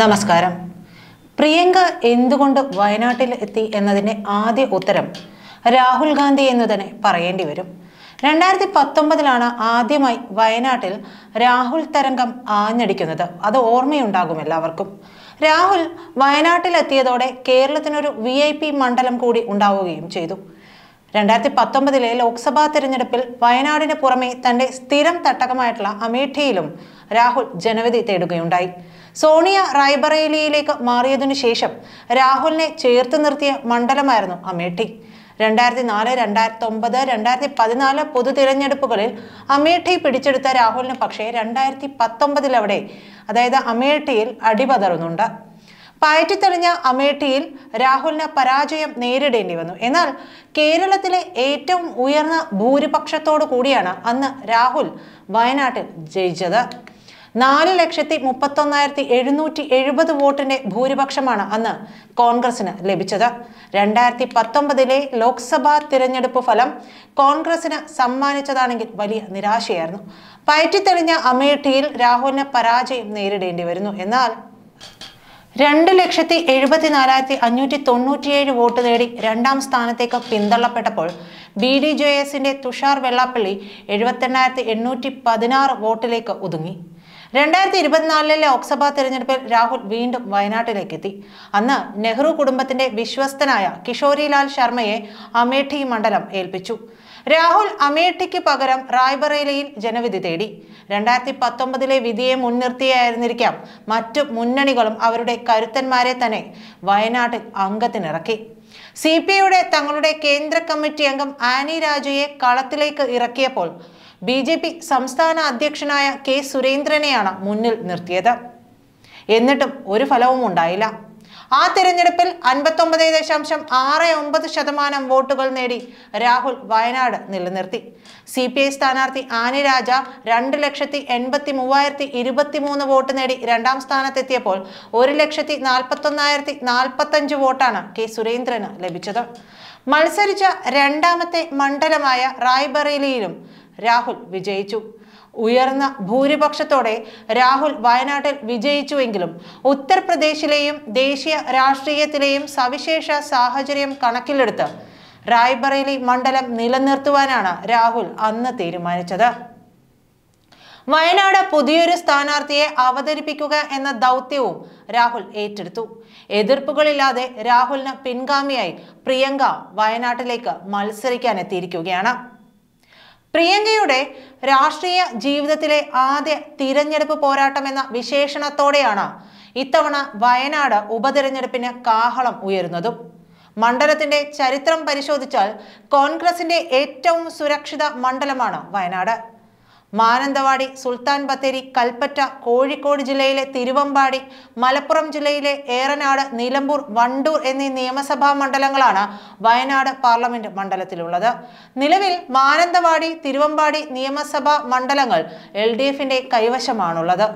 നമസ്കാരം. പ്രിയങ്ക എന്തുകൊണ്ട് വയനാട്ടിൽ എത്തി എന്നതിന്റെ ആദ്യ ഉത്തരം രാഹുൽ ഗാന്ധി എന്ന് തന്നെ പറയേണ്ടി വരും. രണ്ടായിരത്തി പത്തൊമ്പതിലാണ് ആദ്യമായി വയനാട്ടിൽ രാഹുൽ തരംഗം ആഞ്ഞടിക്കുന്നത്. അത് ഓർമ്മയുണ്ടാകും എല്ലാവർക്കും. രാഹുൽ വയനാട്ടിലെത്തിയതോടെ കേരളത്തിനൊരു വി ഐ പി മണ്ഡലം കൂടി ഉണ്ടാവുകയും ചെയ്തു. രണ്ടായിരത്തി പത്തൊമ്പതിലെ ലോക്സഭാ തിരഞ്ഞെടുപ്പിൽ വയനാടിന് പുറമെ തന്റെ സ്ഥിരം തട്ടകമായിട്ടുള്ള അമേഠിയിലും രാഹുൽ ജനവിധി തേടുകയുണ്ടായി. സോണിയ റായ്ബറേലിയിലേക്ക് മാറിയതിനു ശേഷം രാഹുലിനെ ചേർത്ത് നിർത്തിയ മണ്ഡലമായിരുന്നു അമേഠി. രണ്ടായിരത്തി നാല് രണ്ടായിരത്തി ഒമ്പത് രണ്ടായിരത്തി പതിനാല് പൊതു തിരഞ്ഞെടുപ്പുകളിൽ അമേഠി പിടിച്ചെടുത്ത രാഹുലിന് പക്ഷേ രണ്ടായിരത്തി പത്തൊമ്പതിൽ അവിടെ അതായത് അമേഠിയിൽ അടിപതറുന്നുണ്ട്. പയറ്റിത്തെളിഞ്ഞ അമേഠിയിൽ രാഹുലിന് പരാജയം നേരിടേണ്ടി വന്നു. എന്നാൽ കേരളത്തിലെ ഏറ്റവും ഉയർന്ന ഭൂരിപക്ഷത്തോടു കൂടിയാണ് അന്ന് രാഹുൽ വയനാട്ടിൽ ജയിച്ചത്. നാല് ലക്ഷത്തി മുപ്പത്തൊന്നായിരത്തി എഴുന്നൂറ്റി എഴുപത് വോട്ടിന്റെ ഭൂരിപക്ഷമാണ് അന്ന് കോൺഗ്രസിന് ലഭിച്ചത്. രണ്ടായിരത്തി പത്തൊമ്പതിലെ ലോക്സഭാ തിരഞ്ഞെടുപ്പ് ഫലം കോൺഗ്രസിന് സമ്മാനിച്ചതാണെങ്കിൽ വലിയ നിരാശയായിരുന്നു. പയറ്റിത്തെളിഞ്ഞ അമേഠിയിൽ രാഹുലിന് പരാജയം നേരിടേണ്ടി വരുന്നു. എന്നാൽ രണ്ട് ലക്ഷത്തി എഴുപത്തിനാലായിരത്തി അഞ്ഞൂറ്റി തൊണ്ണൂറ്റിയേഴ് വോട്ട് നേടി രണ്ടാം സ്ഥാനത്തേക്ക് പിന്തള്ളപ്പെട്ടപ്പോൾ ബി ഡി ജെ എസിന്റെ തുഷാർ വെള്ളാപ്പള്ളി എഴുപത്തെണ്ണായിരത്തി എണ്ണൂറ്റി പതിനാറ് വോട്ടിലേക്ക് ഒതുങ്ങി. രണ്ടായിരത്തി ഇരുപത്തിനാലിലെ ലോക്സഭാ തെരഞ്ഞെടുപ്പിൽ രാഹുൽ വീണ്ടും വയനാട്ടിലേക്ക് എത്തി അന്ന് നെഹ്റു കുടുംബത്തിന്റെ വിശ്വസ്തനായ കിഷോരിലാൽ ശർമ്മയെ അമേഠി മണ്ഡലം ഏൽപ്പിച്ചു. രാഹുൽ അമേഠിക്ക് പകരം റായ്ബറേലിയിൽ ജനവിധി തേടി. രണ്ടായിരത്തി പത്തൊമ്പതിലെ വിധിയെ മുൻനിർത്തിയായിരുന്നിരിക്കാം മറ്റു മുന്നണികളും അവരുടെ കരുത്തന്മാരെ തന്നെ വയനാട്ടിൽ അംഗത്തിനിറക്കി. സി പി ഐയുടെ തങ്ങളുടെ കേന്ദ്ര കമ്മിറ്റി അംഗം ആനി രാജയെ കളത്തിലേക്ക് ഇറക്കിയപ്പോൾ ബി ജെ പി സംസ്ഥാന അധ്യക്ഷനായ കെ സുരേന്ദ്രനെയാണ് മുന്നിൽ നിർത്തിയത്. എന്നിട്ടും ഒരു ഫലവും ഉണ്ടായില്ല ആ തിരഞ്ഞെടുപ്പിൽ അൻപത്തൊമ്പത് ദശാംശം ആറ് ഒമ്പത് ശതമാനം വോട്ടുകൾ നേടി രാഹുൽ വയനാട് നിലനിർത്തി. സി പി ഐ സ്ഥാനാർത്ഥി ആനി രാജ രണ്ട് ലക്ഷത്തി എൺപത്തി മൂവായിരത്തി ഇരുപത്തി മൂന്ന് വോട്ട് നേടി രണ്ടാം സ്ഥാനത്തെത്തിയപ്പോൾ ഒരു ലക്ഷത്തി നാൽപ്പത്തൊന്നായിരത്തി നാൽപ്പത്തഞ്ച് വോട്ടാണ് കെ സുരേന്ദ്രന് ലഭിച്ചത്. മത്സരിച്ച രണ്ടാമത്തെ മണ്ഡലമായ റായ്ബറേലിയിലും രാഹുൽ വിജയിച്ചു. ഉയർന്ന ഭൂരിപക്ഷത്തോടെ രാഹുൽ വയനാട്ടിൽ വിജയിച്ചുവെങ്കിലും ഉത്തർപ്രദേശിലെയും ദേശീയ രാഷ്ട്രീയത്തിലെയും സവിശേഷ സാഹചര്യം കണക്കിലെടുത്ത് റായ്ബറേലി മണ്ഡലം നിലനിർത്തുവാനാണ് രാഹുൽ അന്ന് തീരുമാനിച്ചത്. വയനാട് പുതിയൊരു സ്ഥാനാർത്ഥിയെ അവതരിപ്പിക്കുക എന്ന ദൗത്യവും രാഹുൽ ഏറ്റെടുത്തു. എതിർപ്പുകളില്ലാതെ രാഹുലിന് പിൻഗാമിയായി പ്രിയങ്ക വയനാട്ടിലേക്ക് മത്സരിക്കാൻ എത്തിയിരിക്കുകയാണ് പ്രിയങ്കയുടെ രാഷ്ട്രീയ ജീവിതത്തിലെ ആദ്യ തിരഞ്ഞെടുപ്പ് പോരാട്ടം എന്ന വിശേഷണത്തോടെയാണ് ഇത്തവണ വയനാട് ഉപതിരഞ്ഞെടുപ്പിന് കാഹളം ഉയരുന്നതും. മണ്ഡലത്തിന്റെ ചരിത്രം പരിശോധിച്ചാൽ കോൺഗ്രസിന്റെ ഏറ്റവും സുരക്ഷിത മണ്ഡലമാണ് വയനാട്. മാനന്തവാടി സുൽത്താൻ ബത്തേരി കൽപ്പറ്റ കോഴിക്കോട് ജില്ലയിലെ തിരുവമ്പാടി മലപ്പുറം ജില്ലയിലെ ഏറനാട് നിലമ്പൂർ വണ്ടൂർ എന്നീ നിയമസഭാ മണ്ഡലങ്ങളാണ് വയനാട് പാർലമെന്റ് മണ്ഡലത്തിലുള്ളത്. നിലവിൽ മാനന്തവാടി തിരുവമ്പാടി നിയമസഭാ മണ്ഡലങ്ങൾ എൽ ഡി എഫിന്റെ കൈവശമാണുള്ളത്.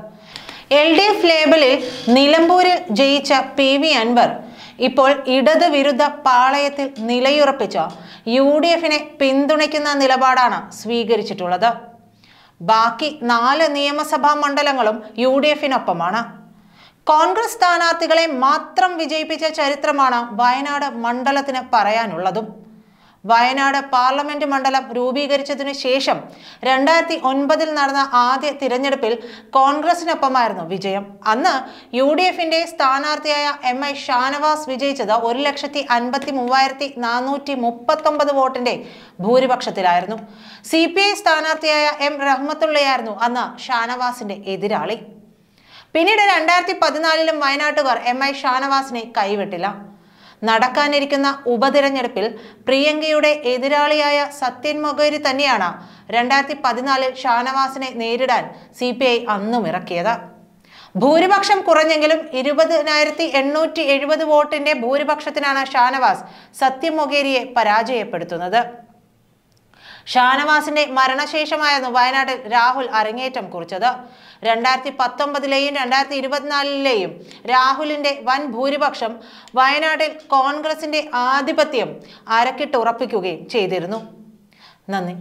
എൽ ഡി എഫ് ലേബലിൽ നിലമ്പൂരിൽ ജയിച്ച പി വി അൻവർ ഇപ്പോൾ ഇടത് വിരുദ്ധ പാളയത്തിൽ നിലയുറപ്പിച്ച യു ഡി എഫിനെ പിന്തുണയ്ക്കുന്ന നിലപാടാണ് സ്വീകരിച്ചിട്ടുള്ളത്. ബാക്കി നാല് നിയമസഭാ മണ്ഡലങ്ങളും യു ഡി എഫിനൊപ്പമാണ് കോൺഗ്രസ് സ്ഥാനാർത്ഥികളെ മാത്രം വിജയിപ്പിച്ച ചരിത്രമാണ് വയനാട് മണ്ഡലത്തിന് പറയാനുള്ളതും. വയനാട് പാർലമെന്റ് മണ്ഡലം രൂപീകരിച്ചതിനു ശേഷം രണ്ടായിരത്തി ഒൻപതിൽ നടന്ന ആദ്യ തിരഞ്ഞെടുപ്പിൽ കോൺഗ്രസിനൊപ്പമായിരുന്നു വിജയം. അന്ന് യു ഡി എഫിന്റെ സ്ഥാനാർത്ഥിയായ എം ഐ ഷാനവാസ് വിജയിച്ചത് ഒരു ലക്ഷത്തി അൻപത്തി മൂവായിരത്തി നാനൂറ്റി മുപ്പത്തൊമ്പത് വോട്ടിന്റെ ഭൂരിപക്ഷത്തിലായിരുന്നു. സി പി ഐ സ്ഥാനാർത്ഥിയായ എം റഹ്മത്തുള്ളയായിരുന്നു അന്ന് ഷാനവാസിന്റെ എതിരാളി. പിന്നീട് രണ്ടായിരത്തി പതിനാലിലും വയനാട്ടുകാർ എം ഐ ഷാനവാസിനെ കൈവിട്ടില്ല. നടക്കാനിരിക്കുന്ന ഉപതിരഞ്ഞെടുപ്പിൽ പ്രിയങ്കയുടെ എതിരാളിയായ സത്യൻ മൊഗേരി തന്നെയാണ് രണ്ടായിരത്തി പതിനാലിൽ ഷാനവാസിനെ നേരിടാൻ സി പി ഐ അന്നും ഇറക്കിയത്. ഭൂരിപക്ഷം കുറഞ്ഞെങ്കിലും ഇരുപതിനായിരത്തി എണ്ണൂറ്റി എഴുപത് വോട്ടിന്റെ ഭൂരിപക്ഷത്തിനാണ് ഷാനവാസ് സത്യം മൊഗേരിയെ പരാജയപ്പെടുത്തുന്നത്. ഷാനവാസിന്റെ മരണശേഷമായിരുന്നു വയനാട്ടിൽ രാഹുൽ അരങ്ങേറ്റം കുറിച്ചത്. രണ്ടായിരത്തി പത്തൊമ്പതിലെയും രണ്ടായിരത്തി ഇരുപത്തിനാലിലെയും രാഹുലിന്റെ വൻ ഭൂരിപക്ഷം വയനാട്ടിൽ കോൺഗ്രസിന്റെ ആധിപത്യം അരക്കിട്ട് ഉറപ്പിക്കുകയും ചെയ്തിരുന്നു. നന്ദി.